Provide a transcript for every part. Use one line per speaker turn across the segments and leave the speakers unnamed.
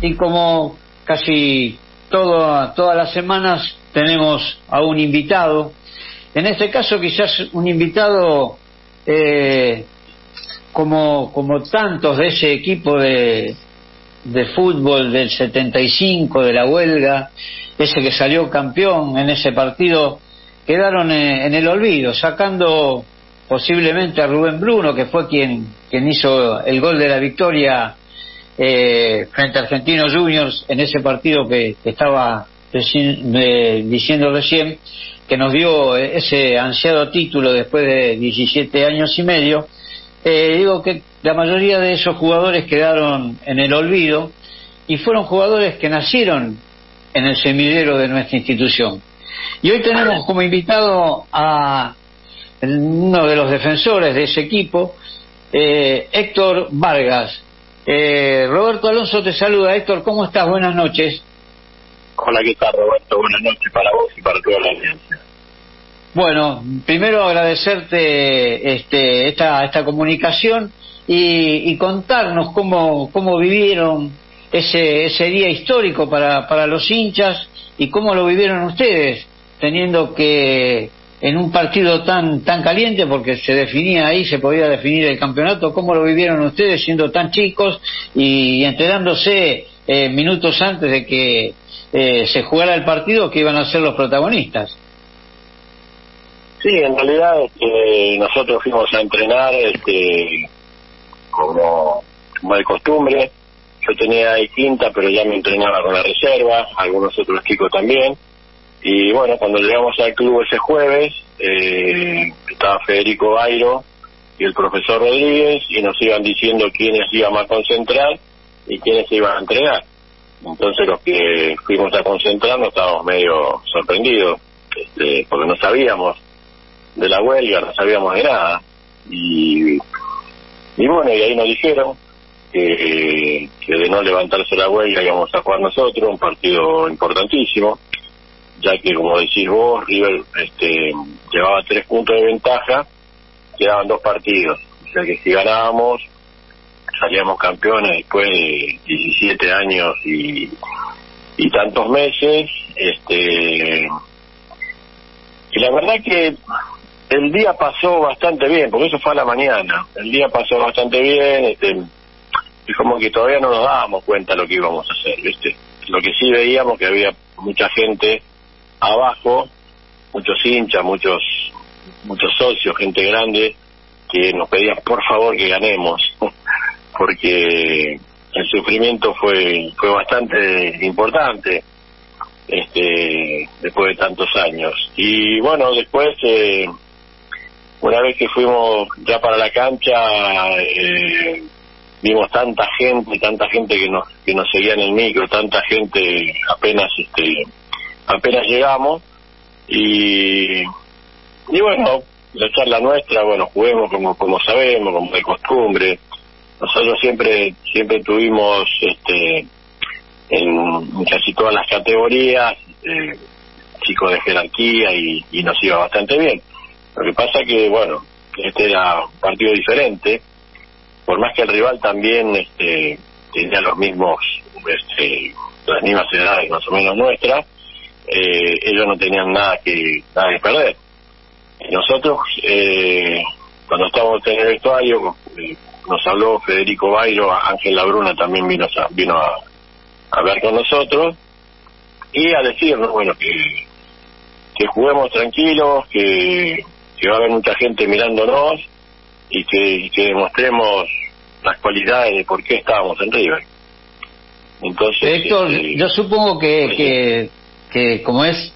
y como casi todo, todas las semanas tenemos a un invitado, en este caso quizás un invitado eh, como, como tantos de ese equipo de, de fútbol del 75, de la huelga, ese que salió campeón en ese partido, quedaron en, el olvido, sacando posiblemente a Rubén Bruno, que fue quien, quien hizo el gol de la victoria eh, frente a Argentinos Juniors en ese partido que, estaba diciendo recién, que nos dio ese ansiado título después de 17 años y medio. Eh, digo que la mayoría de esos jugadores quedaron en el olvido y fueron jugadores que nacieron en el semillero de nuestra institución. Y hoy tenemos como invitado a uno de los defensores de ese equipo, eh, Héctor Vargas. Eh, Roberto Alonso te saluda. Héctor, ¿cómo estás? Buenas noches.
Hola, ¿qué tal, Roberto? Buenas noches para vos y para toda la audiencia.
Bueno, primero agradecerte este, esta, esta comunicación y, y contarnos cómo, cómo vivieron ese, ese día histórico para, para los hinchas y cómo lo vivieron ustedes, teniendo que en un partido tan tan caliente porque se definía ahí se podía definir el campeonato cómo lo vivieron ustedes siendo tan chicos y enterándose eh, minutos antes de que eh, se jugara el partido que iban a ser los protagonistas.
Sí en realidad este, nosotros fuimos a entrenar este como, como de costumbre. Yo tenía ahí quinta pero ya me entrenaba con la reserva algunos otros chicos también y bueno, cuando llegamos al club ese jueves, eh, estaba Federico Bairo y el profesor Rodríguez y nos iban diciendo quiénes íbamos a concentrar y quiénes se iban a entregar. Entonces los que fuimos a concentrar nos estábamos medio sorprendidos, este, porque no sabíamos de la huelga, no sabíamos de nada. Y, y bueno, y ahí nos dijeron que, que de no levantarse la huelga íbamos a jugar nosotros, un partido importantísimo ya que como decís vos, River este, llevaba tres puntos de ventaja, quedaban dos partidos, o sea que si ganábamos salíamos campeones después de 17 años y, y tantos meses, este y la verdad que el día pasó bastante bien, porque eso fue a la mañana, el día pasó bastante bien, este y como que todavía no nos dábamos cuenta lo que íbamos a hacer, ¿viste? Lo que sí veíamos que había mucha gente abajo, muchos hinchas, muchos muchos socios, gente grande, que nos pedían por favor que ganemos, porque el sufrimiento fue fue bastante importante este después de tantos años. Y bueno después eh, una vez que fuimos ya para la cancha eh, vimos tanta gente tanta gente que nos que nos seguía en el micro tanta gente apenas este apenas llegamos y, y bueno, la charla nuestra, bueno, juguemos como, como sabemos, como de costumbre. Nosotros siempre, siempre tuvimos, este, en casi todas las categorías, eh, chicos de jerarquía y, nos iba bastante bien. Lo que pasa que, bueno, este era un partido diferente, por más que el rival también este, tenía los mismos, este, las mismas edades más o menos nuestras, eh, ellos no tenían nada que, nada que perder. Y nosotros, eh, cuando estábamos en el vestuario, eh, nos habló Federico Bairo, Ángel Labruna también vino, a, vino a, hablar con nosotros y a decirnos, bueno, que, que juguemos tranquilos, que, que va a haber mucha gente mirándonos y que, que demostremos las cualidades de por qué estábamos en River.
Entonces, Héctor, este, yo supongo que, que que como es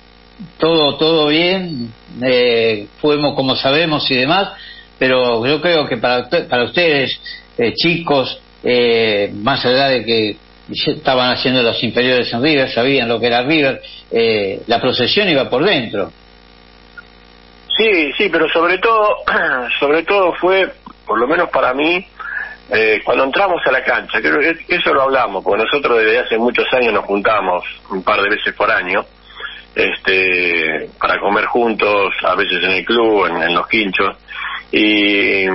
todo todo bien, eh, fuimos como sabemos y demás, pero yo creo que para, para ustedes, eh, chicos, eh, más allá de que estaban haciendo los inferiores en River, sabían lo que era River, eh, la procesión iba por dentro.
Sí, sí, pero sobre todo, sobre todo fue, por lo menos para mí, eh, cuando entramos a la cancha, creo que eso lo hablamos, porque nosotros desde hace muchos años nos juntamos un par de veces por año, este, para comer juntos, a veces en el club, en, los quinchos, y,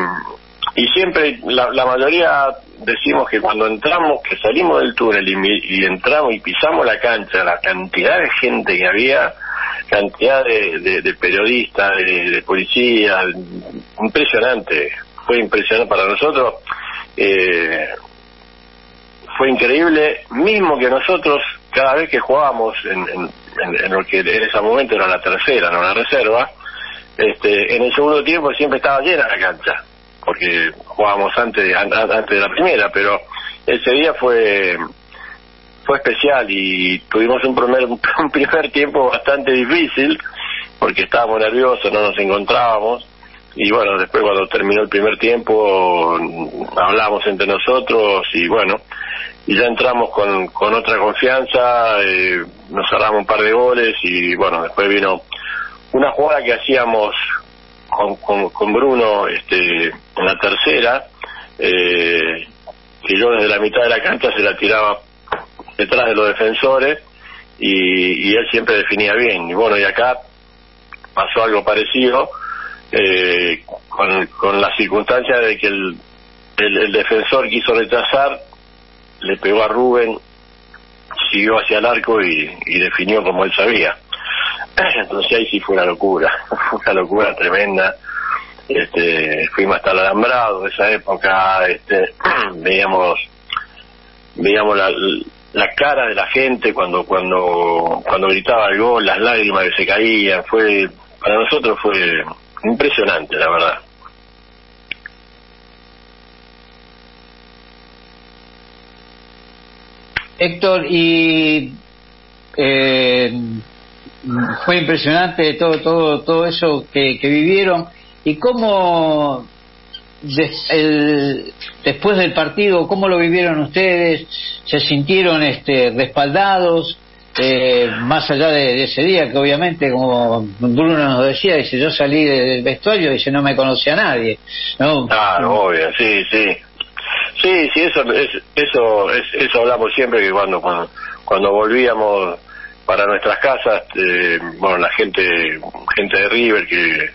y siempre la, mayoría decimos que cuando entramos, que salimos del túnel y, y entramos y pisamos la cancha, la cantidad de gente que había, cantidad de, de, periodistas, de, de policías, impresionante, fue impresionante para nosotros. Eh, fue increíble, mismo que nosotros, cada vez que jugábamos en, en, lo que en ese momento era la tercera, no la reserva, este, en el segundo tiempo siempre estaba llena la cancha, porque jugábamos antes, antes de la primera, pero ese día fue fue especial y tuvimos un primer, un primer tiempo bastante difícil porque estábamos nerviosos, no nos encontrábamos y bueno, después cuando terminó el primer tiempo hablamos entre nosotros y bueno, y ya entramos con, con otra confianza, eh, nos cerramos un par de goles y bueno, después vino una jugada que hacíamos con, con, Bruno este, en la tercera, eh, que yo desde la mitad de la cancha se la tiraba detrás de los defensores y, y él siempre definía bien. Y bueno, y acá pasó algo parecido eh, con, con la circunstancia de que el, el, defensor quiso rechazar, le pegó a Rubén, siguió hacia el arco y, definió como él sabía. Entonces ahí sí fue una locura, fue una locura tremenda. Este, fuimos hasta el alambrado, esa época este, veíamos veíamos la, la cara de la gente cuando cuando cuando gritaba el gol, las lágrimas que se caían, fue para nosotros fue impresionante, la verdad.
Héctor, y eh, fue impresionante todo todo todo eso que, vivieron. Y cómo el, después del partido cómo lo vivieron ustedes se sintieron este respaldados eh, más allá de, ese día, que obviamente, como Bruno nos decía, dice, yo salí del vestuario y dice, no me conocía a nadie. ¿no?
Claro, obvio, sí, sí. Sí, sí, eso, es, eso, es, eso hablamos siempre, que cuando, cuando, cuando volvíamos para nuestras casas, eh, bueno, la gente, gente de River que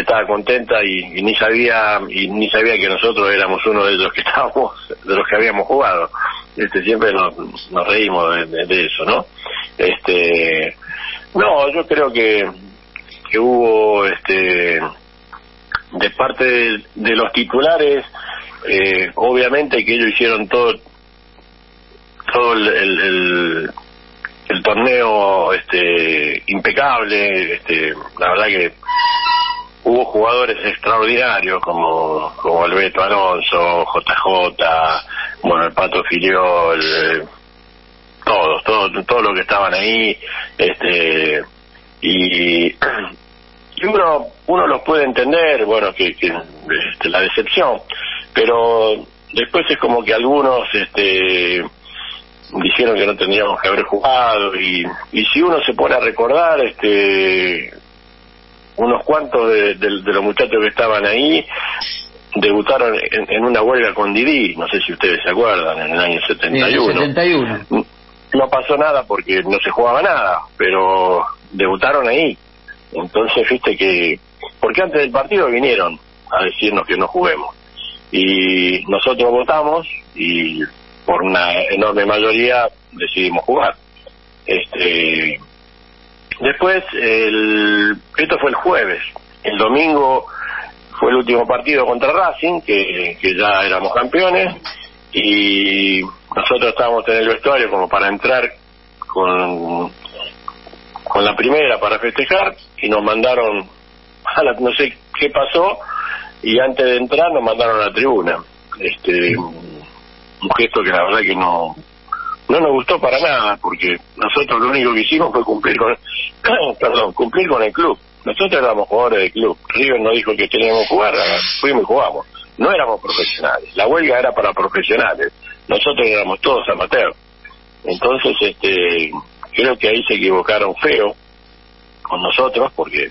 estaba contenta y, ni sabía y ni sabía que nosotros éramos uno de los que estábamos de los que habíamos jugado este siempre nos, nos reímos de, eso no este no yo creo que que hubo este de parte de, los titulares eh, obviamente que ellos hicieron todo todo el, el, el torneo este impecable este la verdad que hubo jugadores extraordinarios como, como Alberto Alonso, JJ, bueno, el Pato Filiol, todos, todos, todos los que estaban ahí, este, y, y uno, uno los puede entender, bueno, que, que este, la decepción, pero después es como que algunos, este, dijeron que no tendríamos que haber jugado y, y si uno se pone a recordar, este, unos cuantos de, los muchachos que estaban ahí debutaron en, una huelga con Didi, no sé si ustedes se acuerdan, en el año 71.
71.
No pasó nada porque no se jugaba nada, pero debutaron ahí. Entonces, viste que... Porque antes del partido vinieron a decirnos que no juguemos. Y nosotros votamos y por una enorme mayoría decidimos jugar. Este Después, el, esto fue el jueves. El domingo fue el último partido contra Racing, que, que ya éramos campeones, y nosotros estábamos en el vestuario como para entrar con, con la primera para festejar, y nos mandaron, a la, no sé qué pasó, y antes de entrar nos mandaron a la tribuna. Este, un gesto que la verdad que no, no nos gustó para nada porque nosotros lo único que hicimos fue cumplir con perdón cumplir con el club nosotros éramos jugadores del club. River nos dijo que teníamos que jugar fuimos y jugamos. No éramos profesionales. La huelga era para profesionales. Nosotros éramos todos amateurs. Entonces este creo que ahí se equivocaron feo con nosotros porque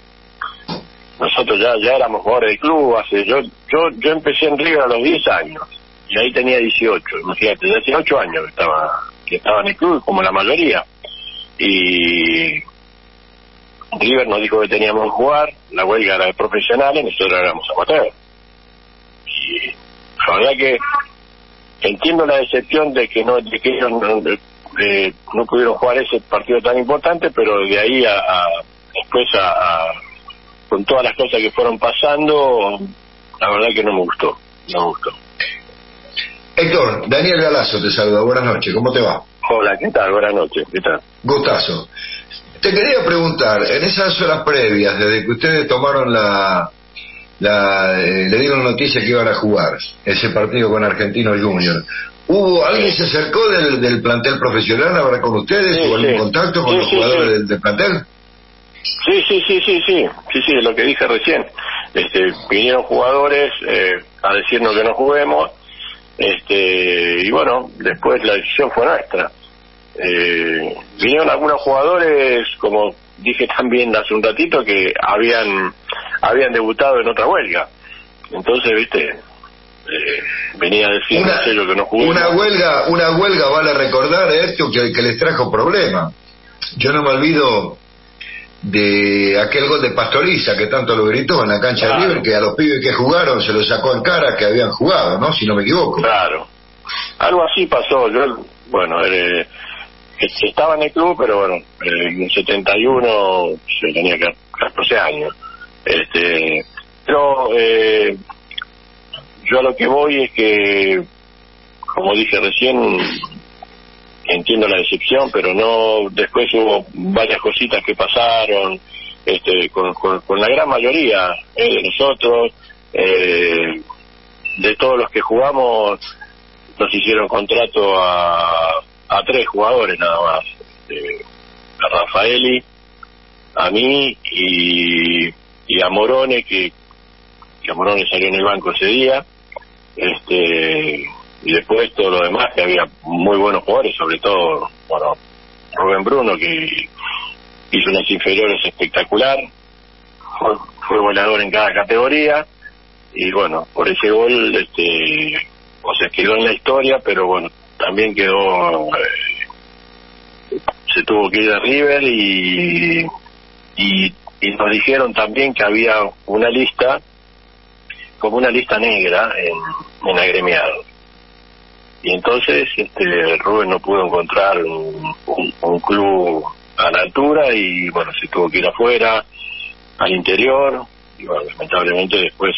nosotros ya éramos jugadores del club hace yo yo yo empecé en River a los 10 años y ahí tenía 18 imagínate desde hace 8 años que estaba que estaban en el club, como la mayoría. Y River nos dijo que teníamos que jugar, la huelga era de profesionales, nosotros éramos amateurs. Y la verdad que entiendo la decepción de que no de que ellos no, no pudieron jugar ese partido tan importante, pero de ahí a, a después a, con todas las cosas que fueron pasando, la verdad que no me gustó, no me gustó.
Héctor, Daniel Galazo te saluda, buenas noches, ¿cómo te va?
Hola, ¿qué tal? Buenas noches, ¿qué tal?
Gustazo. Te quería preguntar, en esas horas previas, desde que ustedes tomaron la, la eh, le dieron noticia que iban a jugar ese partido con Argentino Junior, ¿hubo alguien se acercó del, del plantel profesional a hablar con ustedes?
Sí,
¿Hubo algún
sí.
contacto con
Sí,
los jugadores del plantel?
Sí, sí, sí, sí, sí, sí, sí, lo que dije recién. Este, vinieron jugadores eh, a decirnos que no juguemos, este, y bueno, después la decisión fue nuestra. Eh, vinieron algunos jugadores, como dije también hace un ratito, que habían habían debutado en otra huelga. Entonces, viste, eh, venía a decir
Una,
que no juguemos.
una huelga, una huelga vale recordar esto que, que les trajo problema. Yo no me olvido de aquel gol de Pastoriza que tanto lo gritó en la cancha
Claro.
de River, que a los pibes que jugaron se los sacó en cara que habían jugado, ¿no? Si no me equivoco.
Claro. Algo así pasó. Yo, bueno, eh, que estaba en el club, pero bueno, eh, en el 71 yo tenía que 14 años. Este, pero eh, yo a lo que voy es que, como dije recién, entiendo la decepción, pero no. Después hubo varias cositas que pasaron, este, con, con, con la gran mayoría eh, de nosotros. Eh, de todos los que jugamos nos hicieron contrato a, a tres jugadores nada más este, a Rafaeli a mí y, y a Morone que, que a Morone salió en el banco ese día. Este y después todo lo demás que había muy buenos jugadores sobre todo bueno Rubén Bruno que hizo unas inferiores espectacular fue, fue volador en cada categoría y bueno, por ese gol, este, o sea, quedó en la historia, pero bueno, también quedó, eh, se tuvo que ir a River y, y, nos dijeron también que había una lista, como una lista negra en, en agremiados. Y entonces este, Rubén no pudo encontrar un, un, club a la altura y bueno, se tuvo que ir afuera, al interior, y bueno, lamentablemente después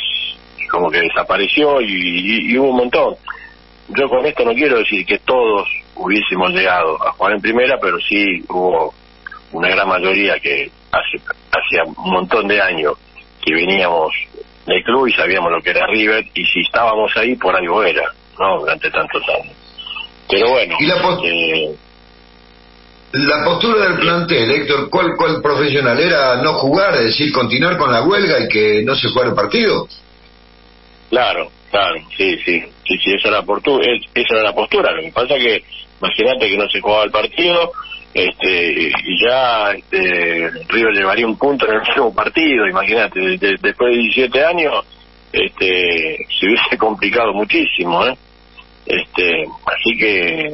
como que desapareció y hubo un montón. Yo con esto no quiero decir que todos hubiésemos llegado a jugar en primera, pero sí hubo una gran mayoría que hace hacía un montón de años que veníamos del club y sabíamos lo que era River y si estábamos ahí por algo era, ¿no? Durante tantos años. Pero bueno,
¿Y la pos-
eh,
La postura del plantel, Héctor, ¿cuál, ¿cuál profesional? ¿Era no jugar, es decir, continuar con la huelga y que no se jugara el partido?
Claro, claro, sí, sí, sí, sí, esa era la esa era la postura. Lo que pasa que, imagínate que no se jugaba el partido, este, y ya este, River llevaría un punto en el próximo partido, imagínate, de- de- después de 17 años, este, se hubiese complicado muchísimo, ¿eh? Este, así que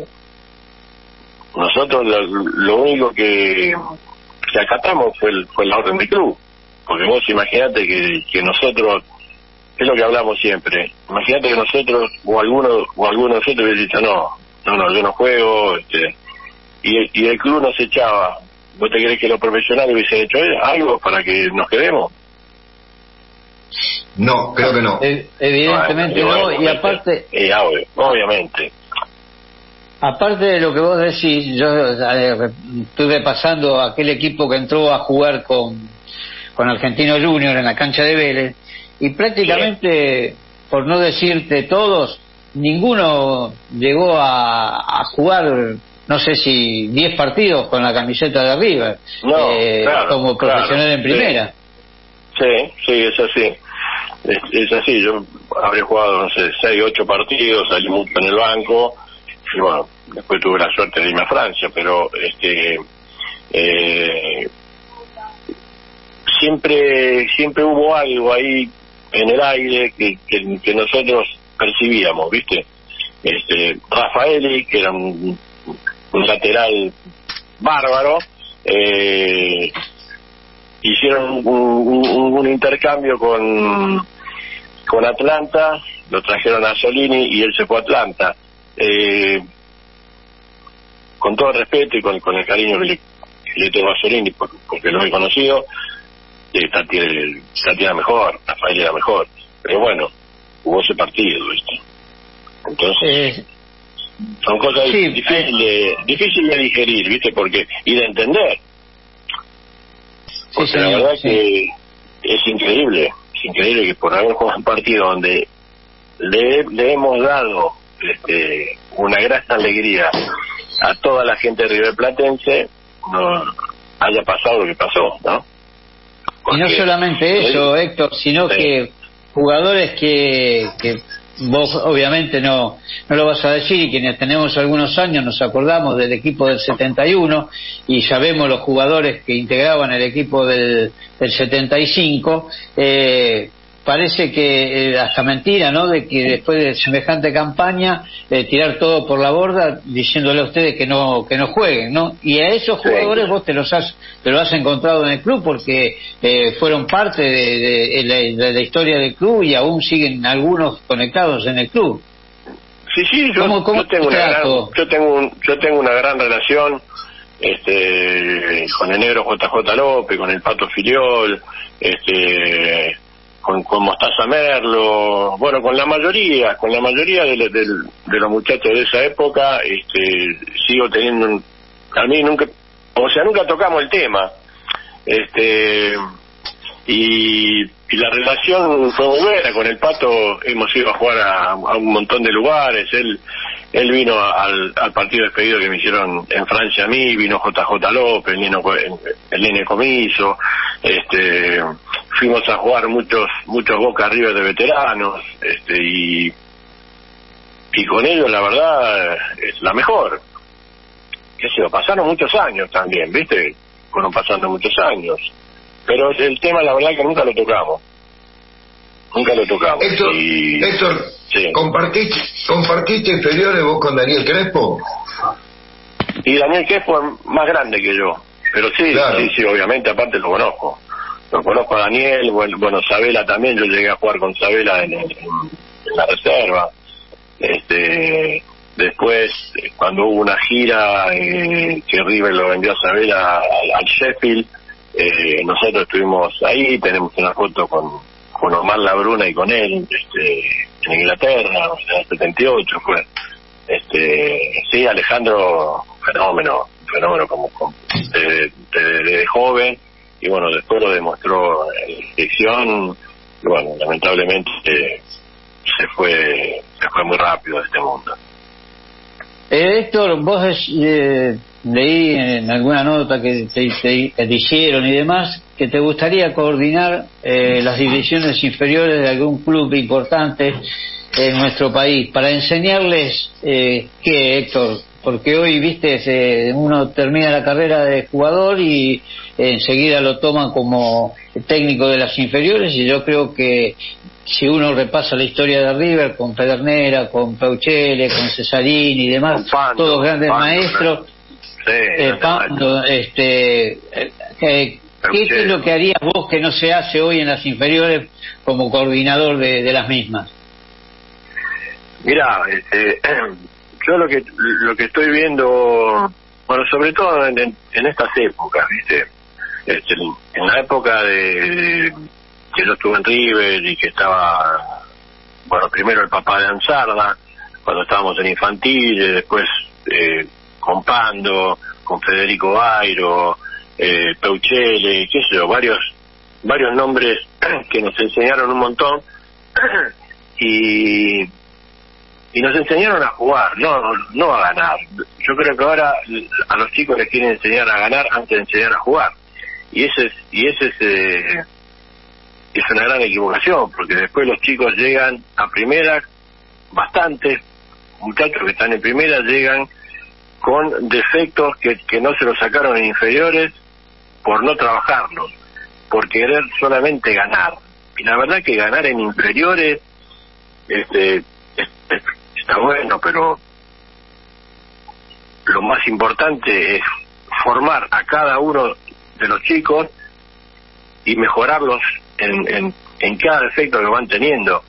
nosotros lo, lo único que, que acatamos fue, el- fue la orden del club, porque vos imaginate que, que nosotros es lo que hablamos siempre. Imagínate que nosotros, o alguno, o alguno de nosotros hubiera dicho, no, no, no, yo no juego, este, y, y el club nos echaba. ¿Vos te crees que los profesionales hubiesen hecho algo para que nos quedemos?
No, creo que no.
Eh, Evidentemente
Bueno,
no, y aparte,
Eh, obviamente.
aparte de lo que vos decís, yo eh, estuve pasando aquel equipo que entró a jugar con, con Argentino Junior en la cancha de Vélez, y prácticamente, por no decirte todos, ninguno llegó a, a jugar, no sé si 10 partidos con la camiseta de River,
No,
eh,
claro,
como profesional
claro,
en primera.
Sí, sí, es así. Es, es así, yo habré jugado, no sé, seis, ocho partidos, salí mucho en el banco, y bueno, después tuve la suerte de irme a Francia, pero este eh, siempre siempre hubo algo ahí en el aire que, que, nosotros percibíamos, ¿viste? Este, Rafaeli, que era un, lateral bárbaro, eh, hicieron un, intercambio con, con Atlanta, lo trajeron a Solini y él se fue a Atlanta. eh, con todo el respeto y con, con el cariño que le, que tengo a Solini, porque lo he conocido, eh, Tati, Tati era mejor, Rafael era mejor. Pero bueno, hubo ese partido, ¿viste? Entonces,
Eh,
son cosas
sí,
difíciles de, digerir, ¿viste? Porque, y de entender.
sí,
Porque la verdad
sí.
que es increíble, es increíble que por haber jugado un partido donde le, le hemos dado este, una gran alegría a toda la gente de River Platense, no haya pasado lo que pasó, ¿no?
Y no solamente eso, Héctor, sino
Sí.
que jugadores que, que vos obviamente no, no lo vas a decir y quienes tenemos algunos años nos acordamos del equipo del 71 y sabemos los jugadores que integraban el equipo del, del 75, eh, parece que eh, hasta mentira, ¿no? De que después de semejante campaña eh, tirar todo por la borda diciéndole a ustedes que no que no jueguen, ¿no? Y a esos jugadores vos te los has te lo has encontrado en el club porque eh, fueron parte de, de- de la, de la historia del club y aún siguen algunos conectados en el club.
Sí, sí, yo,
¿Cómo- cómo
yo tengo una gran, yo tengo un- yo tengo una gran relación este con el negro JJ López, con el Pato Filiol, este con, con Mostaza Merlo, bueno, con la mayoría, con la mayoría de, los- muchachos de esa época, este sigo teniendo un, a mí nunca, o sea, nunca tocamos el tema. Este y, la relación fue muy buena con el pato hemos ido a jugar a, un montón de lugares él él vino al, al partido despedido que me hicieron en Francia a mí vino JJ López el Nino Co- el Nene Comiso este fuimos a jugar muchos muchos Boca River de veteranos este y y con ellos la verdad es la mejor. Qué sé yo, pasaron muchos años también viste fueron pasando muchos años. Pero el tema la verdad que nunca lo tocamos. Nunca lo tocamos.
Héctor,
y
Héctor
Sí.
¿compartiste, ¿compartiste inferiores vos con Daniel Crespo?
y Daniel Crespo es más grande que yo. Pero sí
Claro.
sí sí obviamente aparte lo conozco lo conozco a Daniel bueno, Sabela también yo llegué a jugar con Sabela en, el- en la reserva. Este después cuando hubo una gira eh, que River lo vendió a Sabela al, Sheffield eh, nosotros estuvimos ahí tenemos una foto con con Omar Labruna y con él este en Inglaterra en el 78 fue. Este sí Alejandro fenómeno fenómeno como, como de, de- de joven y bueno después lo demostró la selección y bueno lamentablemente eh, se fue se fue muy rápido de este mundo.
Eh, Héctor, vos eh, leí en alguna nota que te, te- te hicieron y demás que te gustaría coordinar eh, las divisiones inferiores de algún club importante en nuestro país para enseñarles eh, qué, Héctor, porque hoy, viste, se- uno termina la carrera de jugador y enseguida lo toman como técnico de las inferiores y yo creo que si uno repasa la historia de River con Pedernera, con Peuchele, con Cesarín y demás,
Pando,
todos grandes
Pando,
maestros,
sí
eh, Pando, este, eh, eh, ¿qué, qué es lo que harías vos que no se hace hoy en las inferiores como coordinador de, de las mismas?
Mira, este, yo lo que lo que estoy viendo, bueno, sobre todo en, en- estas épocas, ¿viste? Este, en la época de que yo estuve en River y que estaba, bueno, primero el papá de Ansarda, cuando estábamos en infantil, después eh, con Pando, con Federico Bairo, eh, Peuchele, qué sé yo, varios varios nombres que nos enseñaron un montón y y nos enseñaron a jugar, no no a ganar. Yo creo que ahora a los chicos les quieren enseñar a ganar antes de enseñar a jugar. Y ese es y ese es eh, es una gran equivocación, porque después los chicos llegan a primera, bastantes muchachos que están en primera llegan con defectos que, que no se los sacaron en inferiores por no trabajarlos, por querer solamente ganar. Y la verdad que ganar en inferiores este es- es- está bueno, pero lo más importante es formar a cada uno de los chicos y mejorarlos en, en, en cada defecto que van teniendo.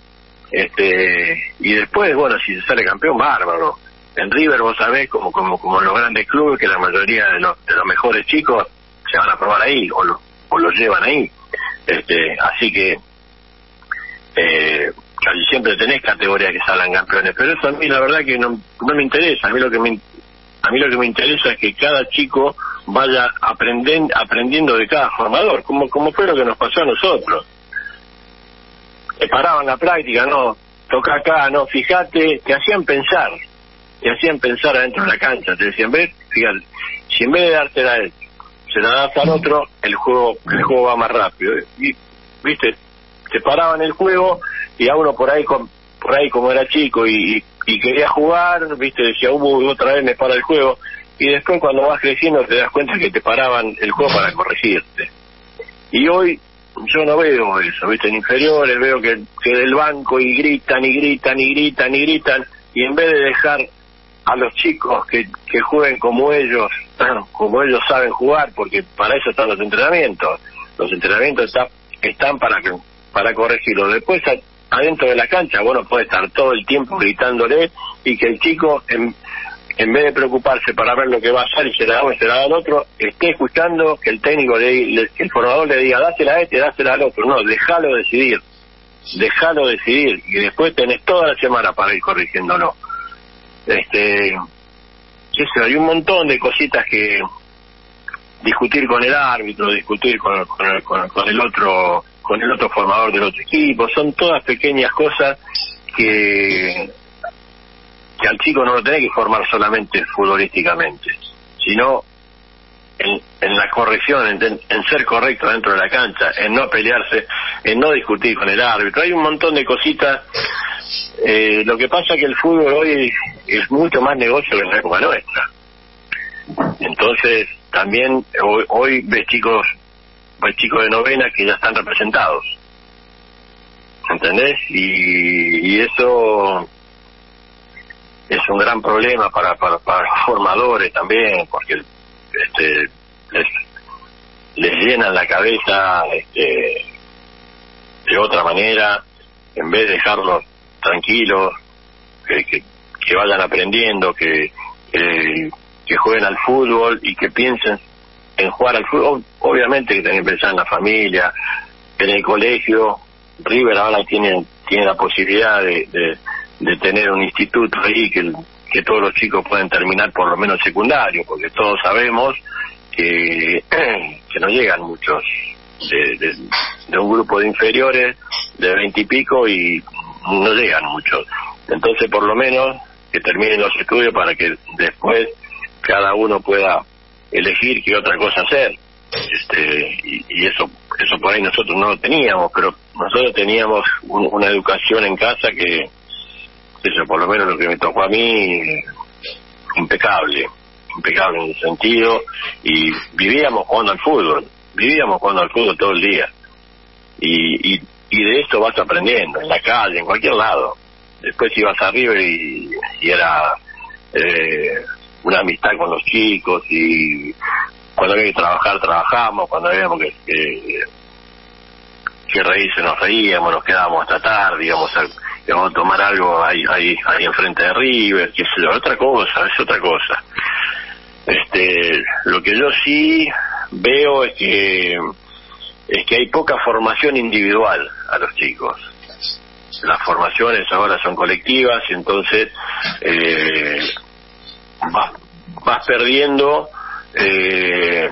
Este, y después, bueno, si se sale campeón, bárbaro. en River vos sabés, como, como, como en los grandes clubes, que la mayoría de los, de los mejores chicos se van a probar ahí o lo, o lo llevan ahí. Este, así que eh, siempre tenés categorías que salgan campeones, pero eso a mí la verdad que no, no me interesa. A mí lo que me, a mí lo que me interesa es que cada chico vaya aprenden, aprendiendo de cada formador, como, como fue lo que nos pasó a nosotros. Te paraban la práctica, no, toca acá, no, fíjate, te hacían pensar, te hacían pensar adentro de la cancha, te decían, ve, fíjate, si en vez de dártela a él, se la das al otro, el juego, el juego va más rápido. Y, viste, te paraban el juego y a uno por ahí, por ahí como era chico y, y quería jugar, viste, decía, hubo otra vez me para el juego, y después cuando vas creciendo te das cuenta que te paraban el juego para corregirte. Y hoy yo no veo eso, viste, en inferiores veo que, que del banco y gritan y gritan y gritan y gritan, y en vez de dejar a los chicos que, que jueguen como ellos, como ellos saben jugar, porque para eso están los entrenamientos. Los entrenamientos está, están para para corregirlo. Después adentro de la cancha, bueno, puede estar todo el tiempo gritándole y que el chico en, en vez de preocuparse para ver lo que va a hacer y se la da o se la da al otro, esté escuchando que el técnico, le, que el formador le diga, dásela a este, dásela al otro. No, déjalo decidir, déjalo decidir y después tenés toda la semana para ir corrigiéndolo. Este, sé, hay un montón de cositas que discutir con el árbitro, discutir con, con, el, con, el otro con el otro formador del otro equipo, son todas pequeñas cosas que que al chico no lo tenés que formar solamente futbolísticamente, sino en, en la corrección, en, ser correcto dentro de la cancha, en no pelearse, en no discutir con el árbitro. Hay un montón de cositas. Eh, lo que pasa es que el fútbol hoy es mucho más negocio que en la época nuestra. Entonces, también hoy, hoy ves chicos, ves chicos de novena que ya están representados. ¿Entendés? Y, y eso es un gran problema para, para, para los formadores también, porque este, les, llenan la cabeza este, de otra manera, en vez de dejarlos tranquilos, que, que, que vayan aprendiendo, que, que jueguen al fútbol y que piensen en jugar al fútbol. Obviamente que tienen que pensar en la familia, en el colegio. River ahora tiene, tiene la posibilidad de, de de tener un instituto ahí que, todos los chicos pueden terminar por lo menos secundario, porque todos sabemos que, que no llegan muchos de, de, un grupo de inferiores de veinte y pico y no llegan muchos. Entonces, por lo menos que terminen los estudios para que después cada uno pueda elegir qué otra cosa hacer. Este, y, eso eso por ahí nosotros no lo teníamos, pero nosotros teníamos una educación en casa que, eso por lo menos lo que me tocó a mí, impecable, impecable en el sentido, y vivíamos jugando al fútbol, vivíamos jugando al fútbol todo el día. Y, y, y de esto vas aprendiendo, en la calle, en cualquier lado. Después ibas a River y, y era eh, una amistad con los chicos y cuando había que trabajar, trabajamos, cuando habíamos que, que, que reírse, nos reíamos, nos quedábamos hasta tarde, íbamos a que vamos a tomar algo ahí, ahí, ahí enfrente de River, que es otra cosa, es otra cosa. Este, lo que yo sí veo es que es que hay poca formación individual a los chicos. Las formaciones ahora son colectivas entonces eh, vas, perdiendo eh,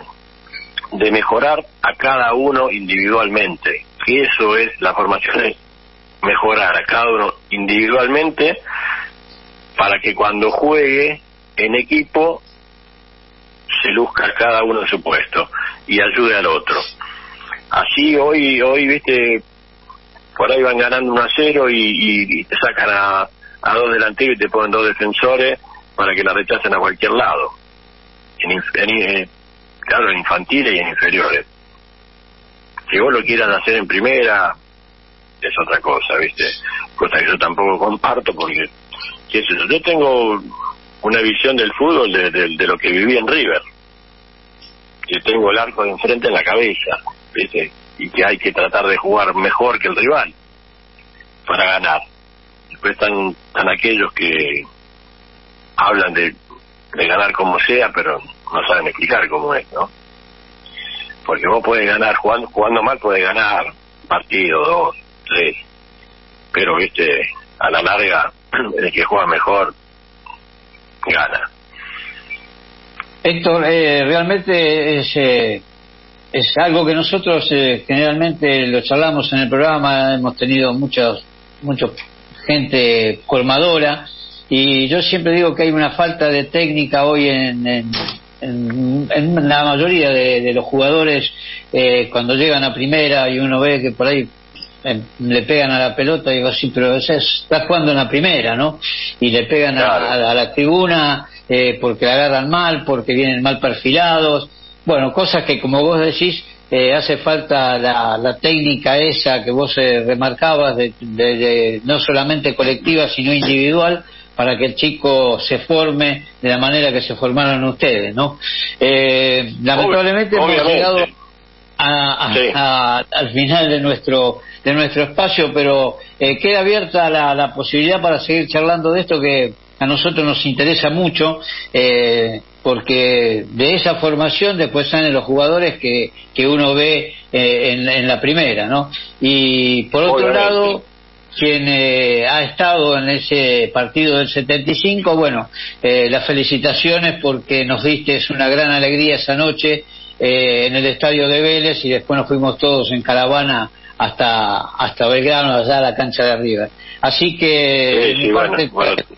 de mejorar a cada uno individualmente. Que eso es, la formación es mejorar a cada uno individualmente para que cuando juegue en equipo se luzca cada uno en su puesto y ayude al otro. Así hoy, hoy viste, por ahí van ganando 1 a 0 y, te sacan a, a dos delanteros y te ponen dos defensores para que la rechacen a cualquier lado. En, en, eh, claro, en infantiles y en inferiores. Si vos lo quieran hacer en primera, es otra cosa, ¿viste? Cosa que yo tampoco comparto porque, qué sé yo, yo tengo una visión del fútbol de, de, lo que viví en River. Que tengo el arco de enfrente en la cabeza, ¿viste? Y que hay que tratar de jugar mejor que el rival para ganar. Después están aquellos que hablan de, ganar como sea, pero no saben explicar cómo es, ¿no? Porque vos puedes ganar, jugando, jugando mal puedes ganar partido, dos, tres, pero viste, a la larga, el que juega mejor, gana.
Héctor, eh, realmente es, eh, es algo que nosotros eh, generalmente lo charlamos en el programa, hemos tenido muchos, gente formadora y yo siempre digo que hay una falta de técnica hoy en, en, en, la mayoría de, los jugadores eh, cuando llegan a primera y uno ve que por ahí eh, le pegan a la pelota y digo sí pero está jugando en la primera no y le pegan a, la tribuna eh, porque la agarran mal porque vienen mal perfilados bueno cosas que como vos decís eh, hace falta la, técnica esa que vos eh, remarcabas de, no solamente colectiva sino individual para que el chico se forme de la manera que se formaron ustedes no eh, lamentablemente hemos llegado al final de nuestro de nuestro espacio pero queda abierta la, la posibilidad para seguir charlando de esto que a nosotros nos interesa mucho eh, porque de esa formación después salen los jugadores que, que uno ve eh, en, la primera, ¿no? Y por otro lado, quien eh, ha estado en ese partido del 75, bueno, las felicitaciones porque nos diste una gran alegría esa noche en el estadio de Vélez y después nos fuimos todos en caravana hasta hasta Belgrano, allá a la cancha de arriba. Así que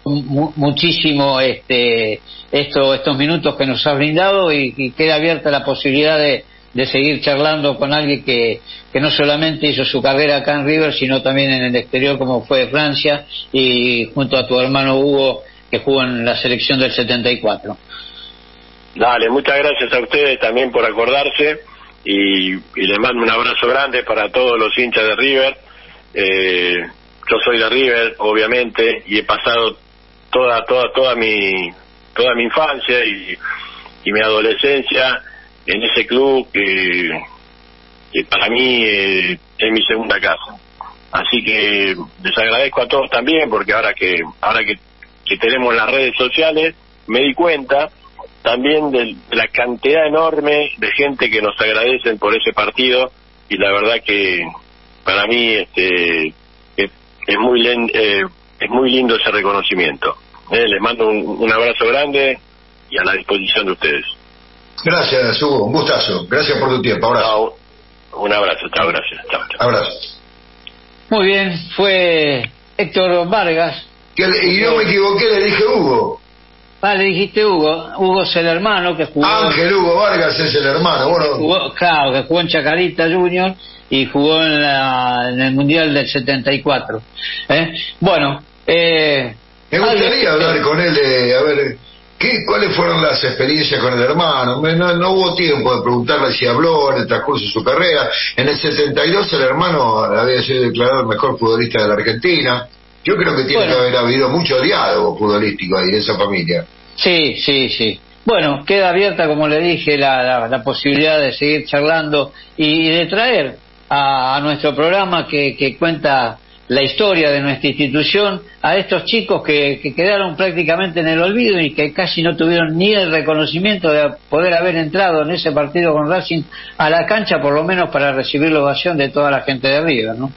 muchísimo este esto, estos minutos que nos has brindado y, queda abierta la posibilidad de, de seguir charlando con alguien que, que no solamente hizo su carrera acá en River, sino también en el exterior como fue Francia y junto a tu hermano Hugo que jugó en la selección del 74.
Dale, muchas gracias a ustedes también por acordarse y, y les mando un abrazo grande para todos los hinchas de River. Eh, yo soy de River, obviamente, y he pasado toda, toda, toda mi, toda mi infancia y, y mi adolescencia en ese club que, que para mí eh, es mi segunda casa. Así que les agradezco a todos también porque ahora que ahora que, que tenemos las redes sociales me di cuenta también de la cantidad enorme de gente que nos agradecen por ese partido y la verdad que para mí este es muy eh, es muy lindo ese reconocimiento. Eh, les mando un, abrazo grande y a la disposición de ustedes.
Gracias, Hugo. Un gustazo. Gracias por tu tiempo. Abrazo.
un abrazo. Chao, gracias. Chao,
Abrazo.
Muy bien. Fue Héctor Vargas.
y yo me equivoqué, le dije Hugo.
Ah, le dijiste Hugo. Hugo es el hermano que jugó.
Ángel Hugo Vargas es el hermano.
Bueno. claro, que jugó en Chacarita Junior y jugó en, la, en el Mundial del 74. ¿eh? Bueno,
eh, me gustaría hablar con él de, a ver, ¿qué, ¿cuáles fueron las experiencias con el hermano? No, no hubo tiempo de preguntarle si habló en el transcurso de su carrera. En el 72 el hermano había sido declarado el mejor futbolista de la Argentina. Yo creo que tiene que haber habido mucho diálogo futbolístico ahí en esa familia.
Sí, sí, sí. Bueno, queda abierta, como le dije, la, la, posibilidad de seguir charlando y de traer a, nuestro programa que, que, cuenta la historia de nuestra institución a estos chicos que, que, quedaron prácticamente en el olvido y que casi no tuvieron ni el reconocimiento de poder haber entrado en ese partido con Racing a la cancha por lo menos para recibir la ovación de toda la gente de River, ¿no?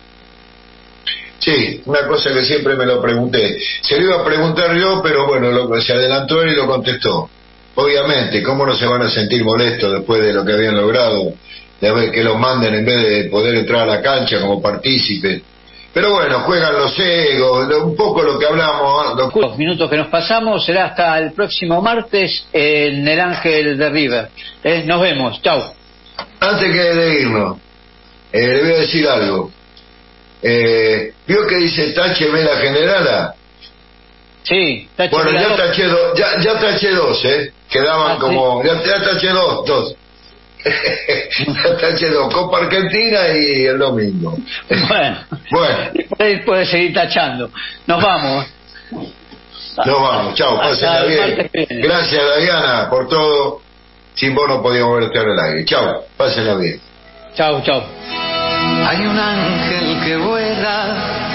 Sí, una cosa que siempre me lo pregunté. Se lo iba a preguntar yo, pero bueno, lo, se adelantó él y lo contestó. Obviamente, ¿cómo no se van a sentir molestos después de lo que habían logrado de que los manden en vez de poder entrar a la cancha como partícipe. Pero bueno, juegan los egos, un poco lo que hablamos.
Los minutos que nos pasamos será hasta el próximo martes en el Ángel de River. Eh, nos vemos, chao.
Antes que de irnos, eh, le voy a decir algo. Eh, ¿Vio que dice tache la generala?
Sí,
tache Bueno, ya taché, ya, ya taché dos, ¿eh? Quedaban ah, como. Ya, ya taché dos, dos. Está haciendo Copa Argentina y el domingo.
Bueno, bueno. puede seguir tachando. Nos vamos.
Nos vamos, chao, pásenla bien. Gracias, Diana, por todo. Sin vos no podíamos verte en el aire. Chao, pásenla bien.
Chao, chao.
Hay un ángel que vuela